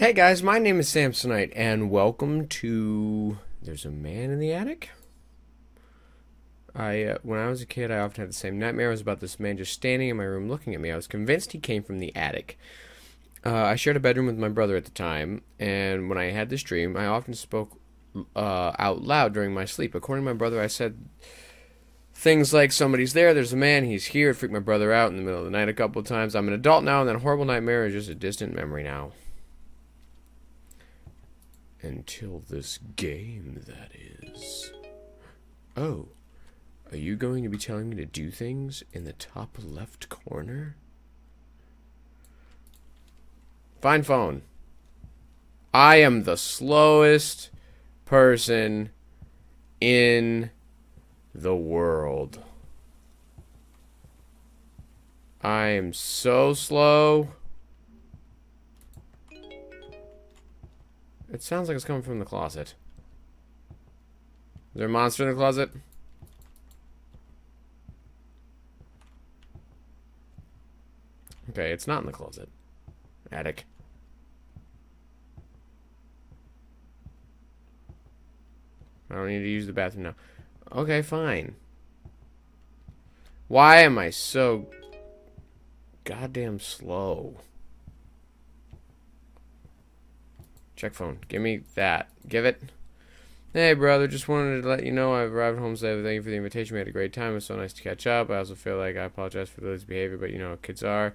Hey guys, my name is Samsonite, and welcome to There's a Man in the Attic. I, uh, when I was a kid, I often had the same nightmare. It was about this man just standing in my room looking at me. I was convinced he came from the attic. Uh, I shared a bedroom with my brother at the time, and when I had this dream, I often spoke uh, out loud during my sleep. According to my brother, I said things like somebody's there, there's a man, he's here. It freaked my brother out in the middle of the night a couple of times. I'm an adult now, and that horrible nightmare is just a distant memory now. Until this game, that is. Oh, are you going to be telling me to do things in the top left corner? Fine phone. I am the slowest person in the world. I am so slow. It sounds like it's coming from the closet. Is there a monster in the closet? Okay, it's not in the closet. Attic. I don't need to use the bathroom now. Okay, fine. Why am I so goddamn slow? Check phone. Give me that. Give it. Hey, brother. Just wanted to let you know I've arrived home safely. Thank you for the invitation. We had a great time. It was so nice to catch up. I also feel like I apologize for Lily's behavior, but you know what kids are.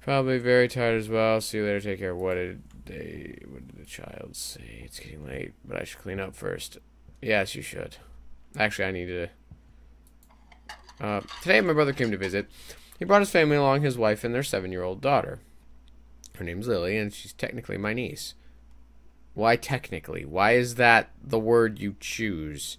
Probably very tired as well. See you later. Take care. What did they? What did the child say? It's getting late, but I should clean up first. Yes, you should. Actually, I need to. Uh, today, my brother came to visit. He brought his family along, his wife and their seven-year-old daughter. Her name's Lily, and she's technically my niece. Why technically? Why is that the word you choose?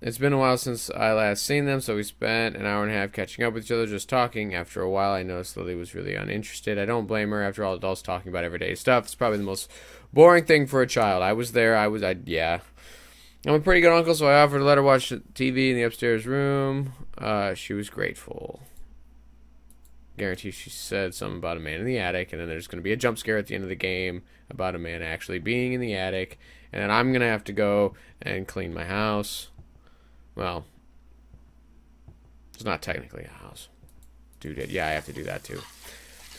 It's been a while since I last seen them, so we spent an hour and a half catching up with each other, just talking. After a while, I noticed Lily was really uninterested. I don't blame her. After all, adults talking about everyday stuff is probably the most boring thing for a child. I was there. I was. I yeah. I'm a pretty good uncle, so I offered to let her watch TV in the upstairs room. Uh, she was grateful. Guarantee she said something about a man in the attic, and then there's going to be a jump scare at the end of the game about a man actually being in the attic, and I'm going to have to go and clean my house. Well, it's not technically a house. Dude, yeah, I have to do that too.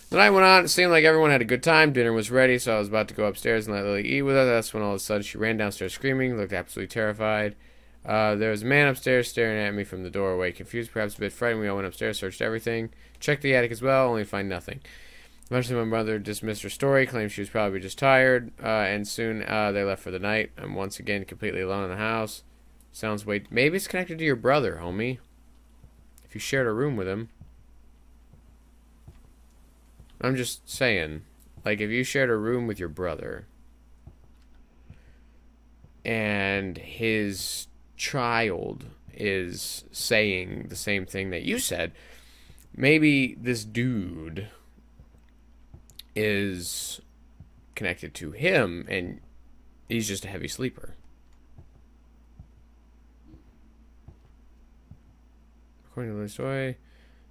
The night went on. It seemed like everyone had a good time. Dinner was ready, so I was about to go upstairs and let Lily eat with us. That's when all of a sudden she ran downstairs screaming, looked absolutely terrified. Uh, there was a man upstairs staring at me from the doorway. Confused, perhaps a bit frightened, we all went upstairs, searched everything. Checked the attic as well, only find nothing. Eventually, my mother dismissed her story, claimed she was probably just tired, uh, and soon uh, they left for the night. I'm once again completely alone in the house. Sounds way. Maybe it's connected to your brother, homie. If you shared a room with him. I'm just saying. Like, if you shared a room with your brother. And his child is saying the same thing that you said. Maybe this dude is connected to him and he's just a heavy sleeper. According to the story,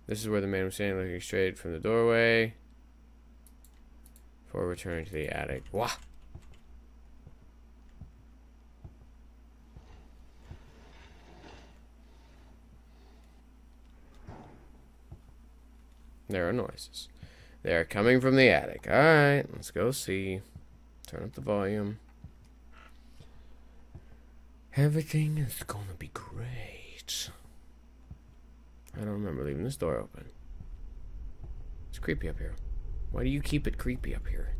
this is where the man was standing looking straight from the doorway before returning to the attic. There are noises. They are coming from the attic. Alright, let's go see. Turn up the volume. Everything is gonna be great. I don't remember leaving this door open. It's creepy up here. Why do you keep it creepy up here?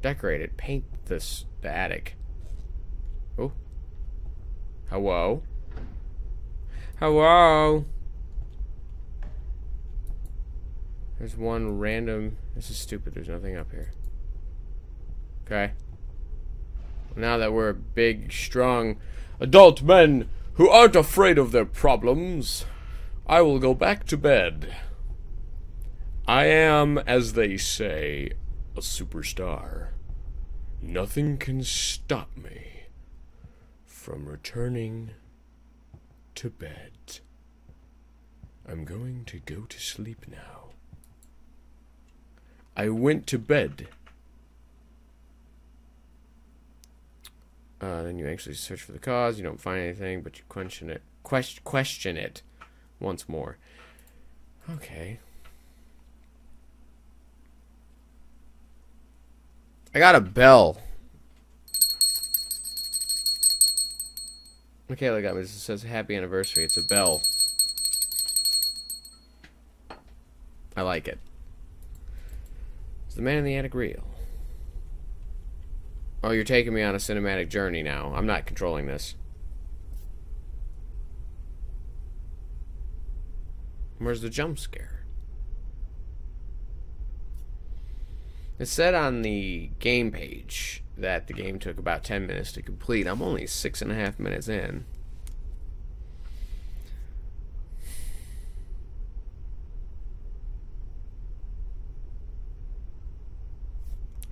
Decorate it. Paint this the attic. Oh. Hello? Hello? There's one random... This is stupid. There's nothing up here. Okay. Now that we're big, strong, adult men who aren't afraid of their problems, I will go back to bed. I am, as they say, a superstar. Nothing can stop me from returning to bed. I'm going to go to sleep now. I went to bed. Uh, then you actually search for the cause. You don't find anything, but you question it. Question it once more. Okay. I got a bell. Mickaela got me. This says happy anniversary. It's a bell. I like it. Is the man in the attic real? Oh, you're taking me on a cinematic journey now. I'm not controlling this. Where's the jump scare? It said on the game page that the game took about 10 minutes to complete. I'm only six and a half minutes in.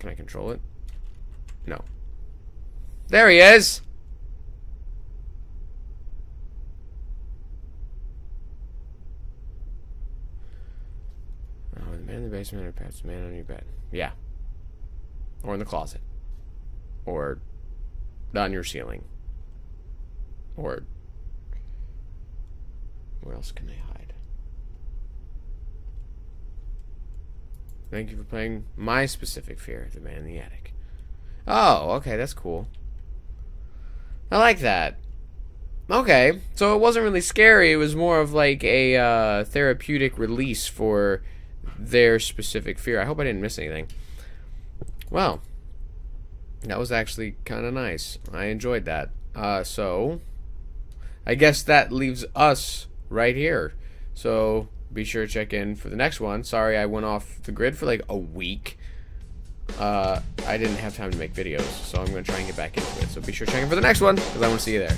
Can I control it? No. There he is! Oh, the man in the basement or perhaps the man on your bed. Yeah. Or in the closet. Or on your ceiling. Or where else can they hide? Thank you for playing my specific fear, the man in the attic. Oh, okay, that's cool. I like that. Okay, so it wasn't really scary. It was more of like a uh, therapeutic release for their specific fear. I hope I didn't miss anything. Well, that was actually kind of nice. I enjoyed that. Uh, so, I guess that leaves us right here. So, be sure to check in for the next one. Sorry I went off the grid for like a week. Uh, I didn't have time to make videos, so I'm going to try and get back into it. So be sure to check in for the next one, because I want to see you there.